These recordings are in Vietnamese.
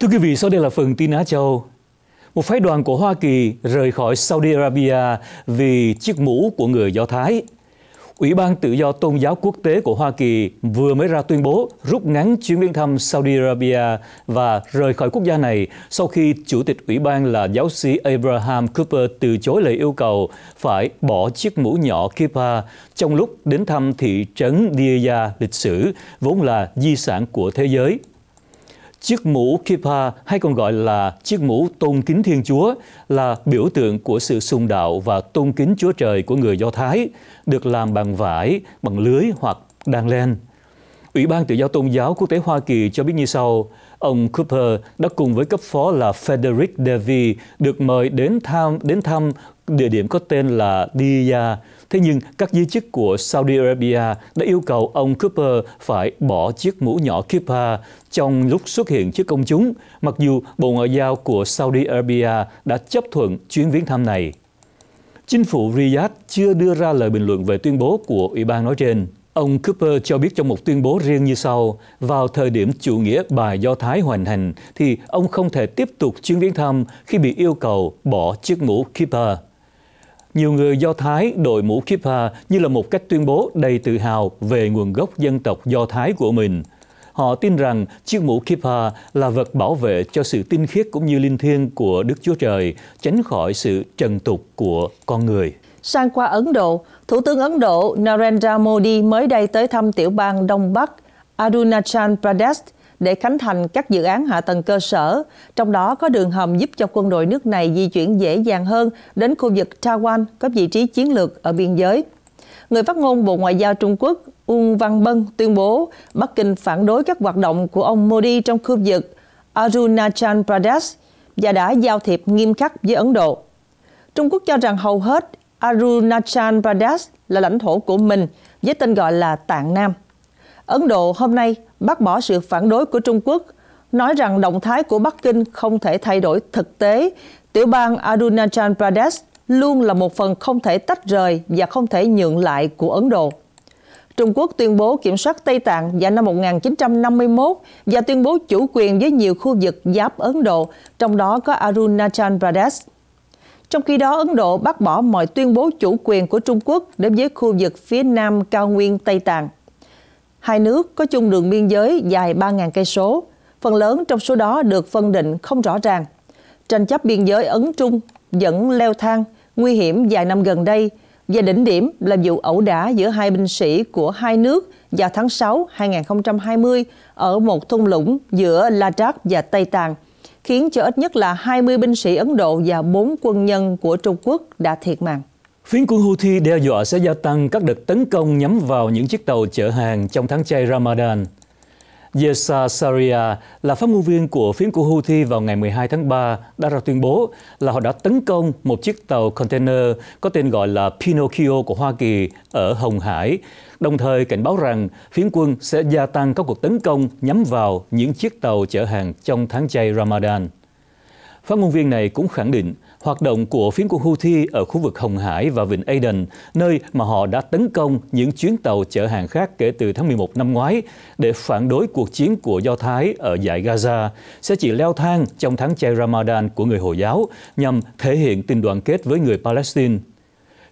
Thưa quý vị, sau đây là phần tin Á Châu. Một phái đoàn của Hoa Kỳ rời khỏi Saudi Arabia vì chiếc mũ của người Do Thái. Ủy ban Tự do Tôn giáo Quốc tế của Hoa Kỳ vừa mới ra tuyên bố rút ngắn chuyến viếng thăm Saudi Arabia và rời khỏi quốc gia này sau khi Chủ tịch Ủy ban là giáo sĩ Abraham Cooper từ chối lời yêu cầu phải bỏ chiếc mũ nhỏ kippa trong lúc đến thăm thị trấn Diyah lịch sử, vốn là di sản của thế giới. Chiếc mũ kippa hay còn gọi là chiếc mũ tôn kính Thiên Chúa là biểu tượng của sự sùng đạo và tôn kính Chúa Trời của người Do Thái, được làm bằng vải, bằng lưới hoặc đan len. Ủy ban Tự do Tôn giáo Quốc tế Hoa Kỳ cho biết như sau, ông Cooper đã cùng với cấp phó là Frederick Davy được mời đến thăm đến thăm địa điểm có tên là Diyah. Thế nhưng các giới chức của Saudi Arabia đã yêu cầu ông Cooper phải bỏ chiếc mũ nhỏ kippa trong lúc xuất hiện trước công chúng, mặc dù Bộ Ngoại giao của Saudi Arabia đã chấp thuận chuyến viếng thăm này. Chính phủ Riyadh chưa đưa ra lời bình luận về tuyên bố của Ủy ban nói trên. Ông Cooper cho biết trong một tuyên bố riêng như sau, vào thời điểm chủ nghĩa bài Do Thái hoành hành thì ông không thể tiếp tục chuyến viếng thăm khi bị yêu cầu bỏ chiếc mũ kippa. Nhiều người Do Thái đội mũ kippa như là một cách tuyên bố đầy tự hào về nguồn gốc dân tộc Do Thái của mình. Họ tin rằng chiếc mũ kippa là vật bảo vệ cho sự tinh khiết cũng như linh thiêng của Đức Chúa Trời, tránh khỏi sự trần tục của con người. Sang qua Ấn Độ, Thủ tướng Ấn Độ Narendra Modi mới đây tới thăm tiểu bang Đông Bắc Arunachal Pradesh để khánh thành các dự án hạ tầng cơ sở, trong đó có đường hầm giúp cho quân đội nước này di chuyển dễ dàng hơn đến khu vực Tawan có vị trí chiến lược ở biên giới. Người phát ngôn Bộ Ngoại giao Trung Quốc Uông Văn Bân tuyên bố Bắc Kinh phản đối các hoạt động của ông Modi trong khu vực Arunachal Pradesh và đã giao thiệp nghiêm khắc với Ấn Độ. Trung Quốc cho rằng hầu hết Arunachal Pradesh là lãnh thổ của mình với tên gọi là Tạng Nam. Ấn Độ hôm nay bác bỏ sự phản đối của Trung Quốc, nói rằng động thái của Bắc Kinh không thể thay đổi thực tế. Tiểu bang Arunachal Pradesh luôn là một phần không thể tách rời và không thể nhượng lại của Ấn Độ. Trung Quốc tuyên bố kiểm soát Tây Tạng vào năm 1951 và tuyên bố chủ quyền với nhiều khu vực giáp Ấn Độ, trong đó có Arunachal Pradesh. Trong khi đó, Ấn Độ bác bỏ mọi tuyên bố chủ quyền của Trung Quốc đối với khu vực phía nam cao nguyên Tây Tạng. Hai nước có chung đường biên giới dài 3.000 cây số, phần lớn trong số đó được phân định không rõ ràng. Tranh chấp biên giới Ấn Trung vẫn leo thang, nguy hiểm vài năm gần đây và đỉnh điểm là vụ ẩu đả giữa hai binh sĩ của hai nước vào tháng 6 2020 ở một thung lũng giữa Ladakh và Tây Tạng, khiến cho ít nhất là 20 binh sĩ Ấn Độ và 4 quân nhân của Trung Quốc đã thiệt mạng. Phiến quân Houthi đe dọa sẽ gia tăng các đợt tấn công nhắm vào những chiếc tàu chở hàng trong tháng chay Ramadan. Yesa Saria là phát ngôn viên của phiến quân Houthi vào ngày 12 tháng 3 đã ra tuyên bố là họ đã tấn công một chiếc tàu container có tên gọi là Pinocchio của Hoa Kỳ ở Hồng Hải, đồng thời cảnh báo rằng phiến quân sẽ gia tăng các cuộc tấn công nhắm vào những chiếc tàu chở hàng trong tháng chay Ramadan. Phát ngôn viên này cũng khẳng định hoạt động của phiến quân Houthi ở khu vực Hồng Hải và Vịnh Aden, nơi mà họ đã tấn công những chuyến tàu chở hàng khác kể từ tháng 11 năm ngoái để phản đối cuộc chiến của Do Thái ở dải Gaza, sẽ chỉ leo thang trong tháng chay Ramadan của người Hồi giáo nhằm thể hiện tình đoàn kết với người Palestine.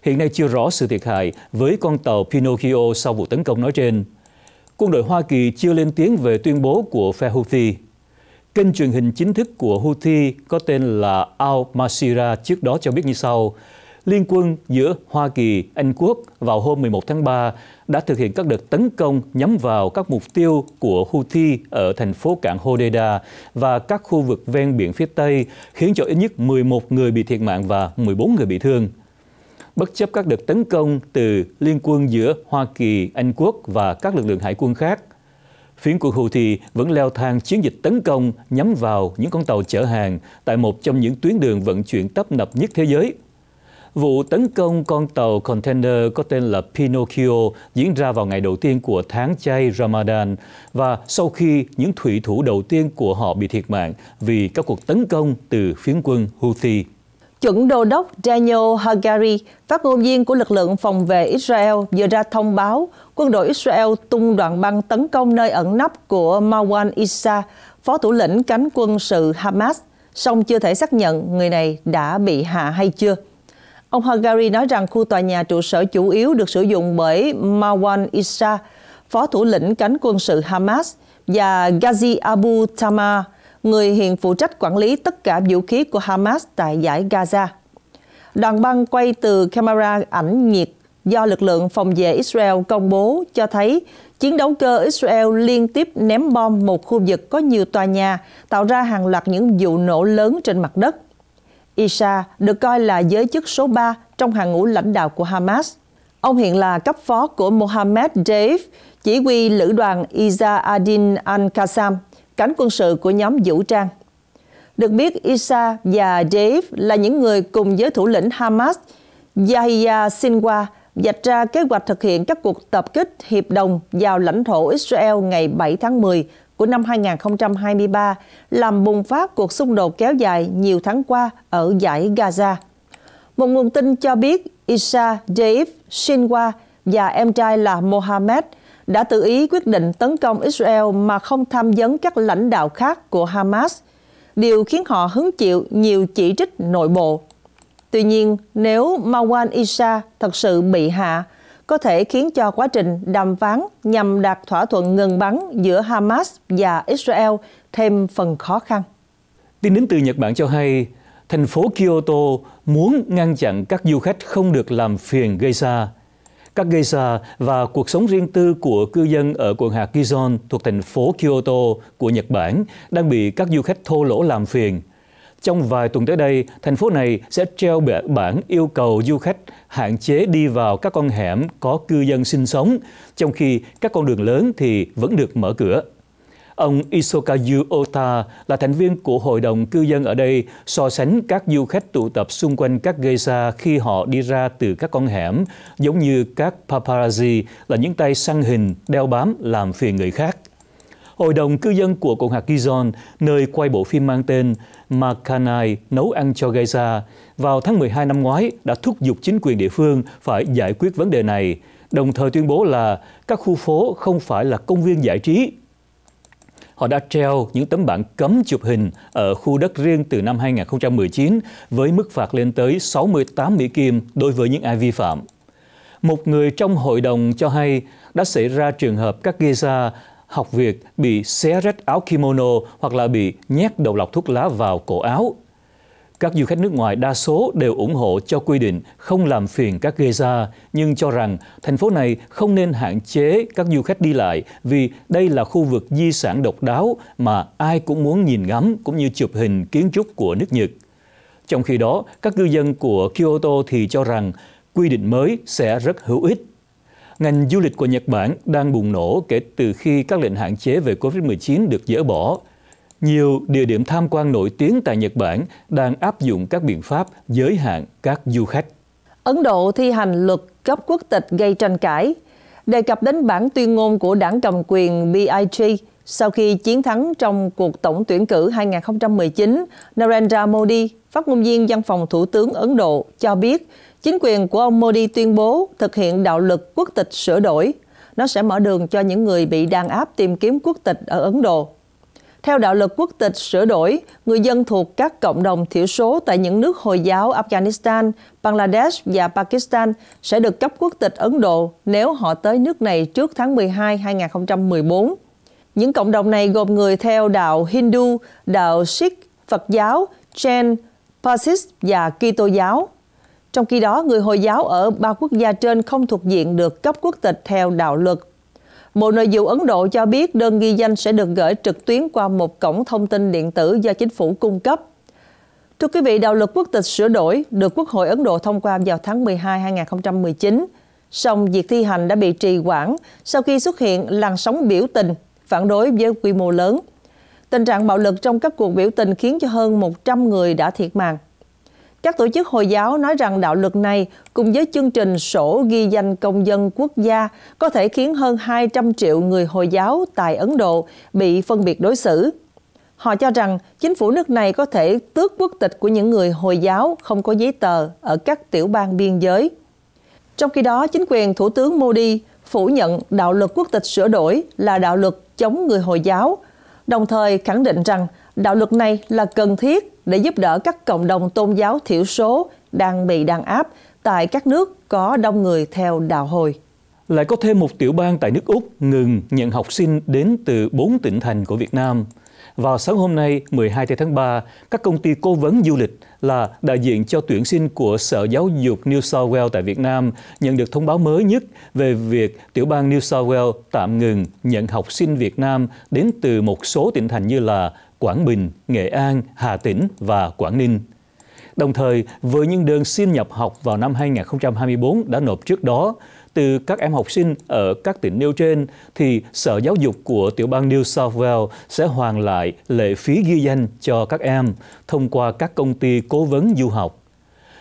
Hiện nay chưa rõ sự thiệt hại với con tàu Pinocchio sau vụ tấn công nói trên. Quân đội Hoa Kỳ chưa lên tiếng về tuyên bố của phe Houthi. Kênh truyền hình chính thức của Houthi có tên là Al Masira trước đó cho biết như sau. Liên quân giữa Hoa Kỳ, Anh Quốc vào hôm 11 tháng 3 đã thực hiện các đợt tấn công nhắm vào các mục tiêu của Houthi ở thành phố cảng Hodeida và các khu vực ven biển phía Tây, khiến cho ít nhất 11 người bị thiệt mạng và 14 người bị thương. Bất chấp các đợt tấn công từ liên quân giữa Hoa Kỳ, Anh Quốc và các lực lượng hải quân khác, phiến quân Houthi vẫn leo thang chiến dịch tấn công nhắm vào những con tàu chở hàng tại một trong những tuyến đường vận chuyển tấp nập nhất thế giới. Vụ tấn công con tàu container có tên là Pinocchio diễn ra vào ngày đầu tiên của tháng chay Ramadan và sau khi những thủy thủ đầu tiên của họ bị thiệt mạng vì các cuộc tấn công từ phiến quân Houthi. Chuẩn đô đốc Daniel Hagari, phát ngôn viên của lực lượng phòng vệ Israel, vừa ra thông báo quân đội Israel tung đoạn băng tấn công nơi ẩn nấp của Marwan Issa, phó thủ lĩnh cánh quân sự Hamas, song chưa thể xác nhận người này đã bị hạ hay chưa. Ông Hagari nói rằng khu tòa nhà trụ sở chủ yếu được sử dụng bởi Marwan Issa, phó thủ lĩnh cánh quân sự Hamas, và Ghazi Abu Tamar, người hiện phụ trách quản lý tất cả vũ khí của Hamas tại giải Gaza. Đoàn băng quay từ camera ảnh nhiệt do lực lượng phòng vệ Israel công bố cho thấy chiến đấu cơ Israel liên tiếp ném bom một khu vực có nhiều tòa nhà, tạo ra hàng loạt những vụ nổ lớn trên mặt đất. Isa được coi là giới chức số 3 trong hàng ngũ lãnh đạo của Hamas. Ông hiện là cấp phó của Mohammed Deif, chỉ huy lữ đoàn Isa Adin al-Qassam, cánh quân sự của nhóm vũ trang. Được biết, Isa và Dave là những người cùng với thủ lĩnh Hamas Yahya Sinwar dạch ra kế hoạch thực hiện các cuộc tập kích hiệp đồng vào lãnh thổ Israel ngày 7 tháng 10 của năm 2023 làm bùng phát cuộc xung đột kéo dài nhiều tháng qua ở giải Gaza. Một nguồn tin cho biết Isa Dave, Sinwa và em trai là Mohammed đã tự ý quyết định tấn công Israel mà không tham vấn các lãnh đạo khác của Hamas, điều khiến họ hứng chịu nhiều chỉ trích nội bộ. Tuy nhiên, nếu Marwan Isa thật sự bị hạ, có thể khiến cho quá trình đàm phán nhằm đạt thỏa thuận ngừng bắn giữa Hamas và Israel thêm phần khó khăn. Tin đến từ Nhật Bản cho hay, thành phố Kyoto muốn ngăn chặn các du khách không được làm phiền gây ra các gây xa và cuộc sống riêng tư của cư dân ở quận hạt Gizon thuộc thành phố Kyoto của Nhật Bản đang bị các du khách thô lỗ làm phiền – trong vài tuần tới đây, thành phố này sẽ treo bản yêu cầu du khách hạn chế đi vào các con hẻm có cư dân sinh sống, trong khi các con đường lớn thì vẫn được mở cửa. Ông Isokazu Ota là thành viên của hội đồng cư dân ở đây so sánh các du khách tụ tập xung quanh các geisha khi họ đi ra từ các con hẻm, giống như các paparazzi là những tay săn hình đeo bám làm phiền người khác. Hội đồng cư dân của Cộng hòa Gizon, nơi quay bộ phim mang tên Makanai nấu ăn cho Gaza, vào tháng 12 năm ngoái đã thúc giục chính quyền địa phương phải giải quyết vấn đề này, đồng thời tuyên bố là các khu phố không phải là công viên giải trí. Họ đã treo những tấm bảng cấm chụp hình ở khu đất riêng từ năm 2019 với mức phạt lên tới 68 Mỹ Kim đối với những ai vi phạm. Một người trong hội đồng cho hay đã xảy ra trường hợp các geisha học việc bị xé rách áo kimono hoặc là bị nhét đầu lọc thuốc lá vào cổ áo. Các du khách nước ngoài đa số đều ủng hộ cho quy định không làm phiền các gây nhưng cho rằng thành phố này không nên hạn chế các du khách đi lại vì đây là khu vực di sản độc đáo mà ai cũng muốn nhìn ngắm cũng như chụp hình kiến trúc của nước Nhật. Trong khi đó, các cư dân của Kyoto thì cho rằng quy định mới sẽ rất hữu ích ngành du lịch của Nhật Bản đang bùng nổ kể từ khi các lệnh hạn chế về COVID-19 được dỡ bỏ. Nhiều địa điểm tham quan nổi tiếng tại Nhật Bản đang áp dụng các biện pháp giới hạn các du khách. Ấn Độ thi hành luật cấp quốc tịch gây tranh cãi. Đề cập đến bản tuyên ngôn của đảng cầm quyền BIG sau khi chiến thắng trong cuộc tổng tuyển cử 2019, Narendra Modi, phát ngôn viên văn phòng Thủ tướng Ấn Độ, cho biết Chính quyền của ông Modi tuyên bố thực hiện đạo luật quốc tịch sửa đổi. Nó sẽ mở đường cho những người bị đàn áp tìm kiếm quốc tịch ở Ấn Độ. Theo đạo luật quốc tịch sửa đổi, người dân thuộc các cộng đồng thiểu số tại những nước Hồi giáo Afghanistan, Bangladesh và Pakistan sẽ được cấp quốc tịch Ấn Độ nếu họ tới nước này trước tháng 12 2014. Những cộng đồng này gồm người theo đạo Hindu, đạo Sikh, Phật giáo, Jain, Parsis và Kitô giáo. Trong khi đó, người Hồi giáo ở ba quốc gia trên không thuộc diện được cấp quốc tịch theo đạo luật. Bộ Nội vụ Ấn Độ cho biết đơn ghi danh sẽ được gửi trực tuyến qua một cổng thông tin điện tử do chính phủ cung cấp. Thưa quý vị, đạo luật quốc tịch sửa đổi được Quốc hội Ấn Độ thông qua vào tháng 12 2019. Song việc thi hành đã bị trì hoãn sau khi xuất hiện làn sóng biểu tình phản đối với quy mô lớn. Tình trạng bạo lực trong các cuộc biểu tình khiến cho hơn 100 người đã thiệt mạng. Các tổ chức Hồi giáo nói rằng đạo luật này cùng với chương trình sổ ghi danh công dân quốc gia có thể khiến hơn 200 triệu người Hồi giáo tại Ấn Độ bị phân biệt đối xử. Họ cho rằng chính phủ nước này có thể tước quốc tịch của những người Hồi giáo không có giấy tờ ở các tiểu bang biên giới. Trong khi đó, chính quyền Thủ tướng Modi phủ nhận đạo luật quốc tịch sửa đổi là đạo luật chống người Hồi giáo. đồng thời khẳng định rằng đạo luật này là cần thiết để giúp đỡ các cộng đồng tôn giáo thiểu số đang bị đàn áp tại các nước có đông người theo đạo hồi. Lại có thêm một tiểu bang tại nước Úc ngừng nhận học sinh đến từ bốn tỉnh thành của Việt Nam. Vào sáng hôm nay, 12 tháng 3, các công ty cố vấn du lịch là đại diện cho tuyển sinh của Sở Giáo dục New South Wales tại Việt Nam nhận được thông báo mới nhất về việc tiểu bang New South Wales tạm ngừng nhận học sinh Việt Nam đến từ một số tỉnh thành như là Quảng Bình, Nghệ An, Hà Tĩnh và Quảng Ninh. Đồng thời, với những đơn xin nhập học vào năm 2024 đã nộp trước đó, từ các em học sinh ở các tỉnh nêu trên thì Sở Giáo dục của tiểu bang New South Wales sẽ hoàn lại lệ phí ghi danh cho các em thông qua các công ty cố vấn du học.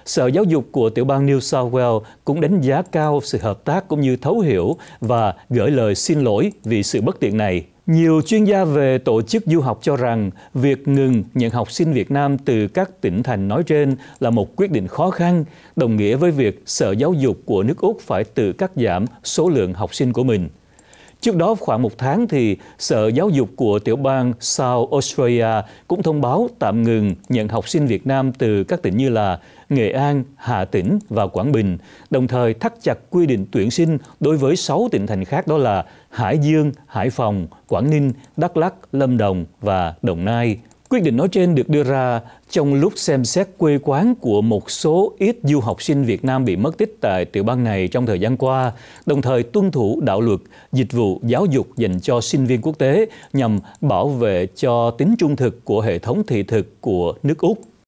Sở Giáo dục của tiểu bang New South Wales cũng đánh giá cao sự hợp tác cũng như thấu hiểu và gửi lời xin lỗi vì sự bất tiện này. Nhiều chuyên gia về tổ chức du học cho rằng việc ngừng nhận học sinh Việt Nam từ các tỉnh thành nói trên là một quyết định khó khăn, đồng nghĩa với việc Sở Giáo dục của nước Úc phải tự cắt giảm số lượng học sinh của mình. Trước đó khoảng một tháng thì Sở Giáo dục của tiểu bang South Australia cũng thông báo tạm ngừng nhận học sinh Việt Nam từ các tỉnh như là Nghệ An, Hà Tĩnh và Quảng Bình, đồng thời thắt chặt quy định tuyển sinh đối với 6 tỉnh thành khác đó là Hải Dương, Hải Phòng, Quảng Ninh, Đắk Lắk, Lâm Đồng và Đồng Nai. Quyết định nói trên được đưa ra trong lúc xem xét quê quán của một số ít du học sinh Việt Nam bị mất tích tại tiểu bang này trong thời gian qua, đồng thời tuân thủ đạo luật dịch vụ giáo dục dành cho sinh viên quốc tế nhằm bảo vệ cho tính trung thực của hệ thống thị thực của nước Úc.